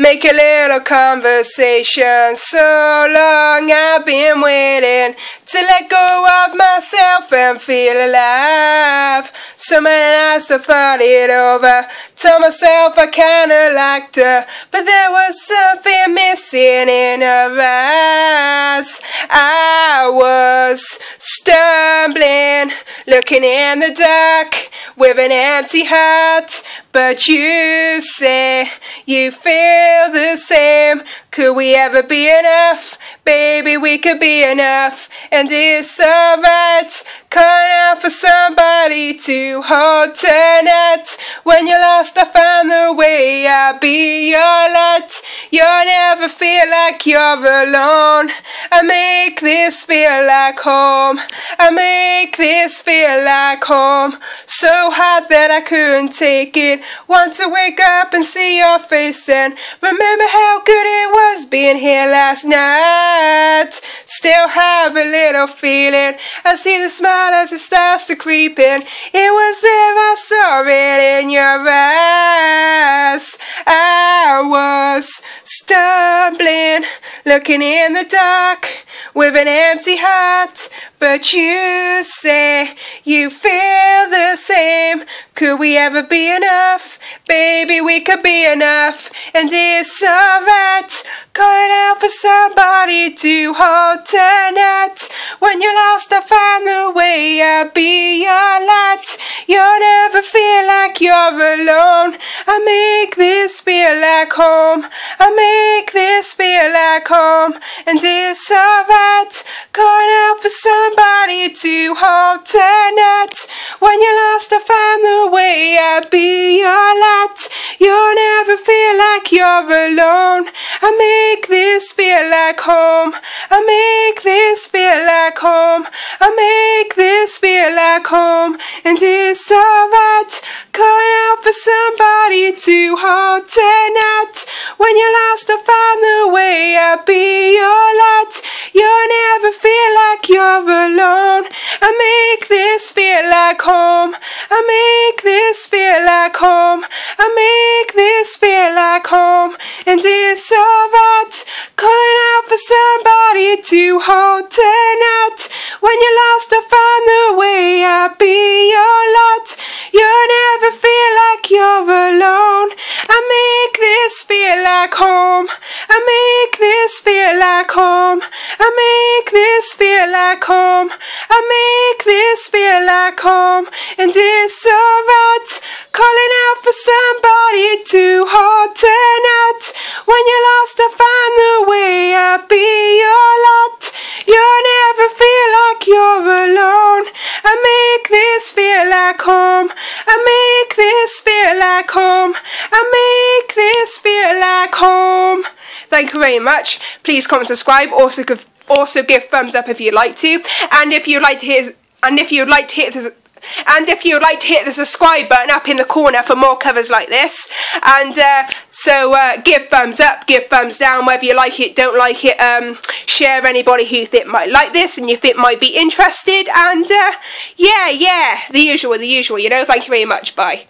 Make a little conversation. So long I've been waiting to let go of myself and feel alive. So many nights I thought it over. Told myself I kinda liked her, but there was something missing in her eyes. I was stumbling, looking in the dark with an empty heart. But you say you feel the same. Could we ever be enough? Baby, we could be enough. And it's alright. Calling out for somebody to hold tonight. When you're lost, I find the way. I'll be your light. You'll never feel like you're alone. I make this feel like home. I make this feel like home. So hot that I couldn't take it. Want to wake up and see your face and remember how good it was being here last night. Still have a little feeling. I see the smile as it starts to creep in. It was there, I saw it in your eyes. I was stumbling, looking in the dark with an empty heart. But you say you feel the same. Could we ever be enough? Baby, we could be enough. And it's alright. Calling out for somebody to hold tonight. When you're lost, I'll find the way. I'll be your light. You'll never feel like you're alone. I make this feel like home. I make this feel like home. And it's alright. Calling out for somebody to hold tonight. When you're lost, I find the way. I'll be your light. You'll never feel like you're alone. I make this feel like home. I make this feel like home. I make this feel like home. And it's alright. Calling out for somebody to hold tonight. When you're lost, I find the way. I'll be your light. You'll never feel like you're alone. I make this feel like home. I make this feel like home. I make this feel like home. And it's alright. Calling out for somebody to hold tonight. When you're lost, I find the way. I'll be your light. You'll never feel like you're alone. I make this feel like home. I make this feel like home. I make this feel like home. I make this feel like home. And it's alright. Calling out for somebody to hold tonight. When you're lost, I find the way. I'll be this feel like home. I make this feel like home. I make this feel like home. Thank you very much. Please comment, subscribe. Also give also give thumbs up if you'd like to. And if you'd like to hear and if you'd like to hit this and if you'd like to hit the subscribe button up in the corner for more covers like this. And uh, so uh, give thumbs up, give thumbs down, whether you like it, don't like it. Um, share anybody who think might like this and you think might be interested. And uh, yeah, yeah, the usual, the usual, you know. Thank you very much. Bye.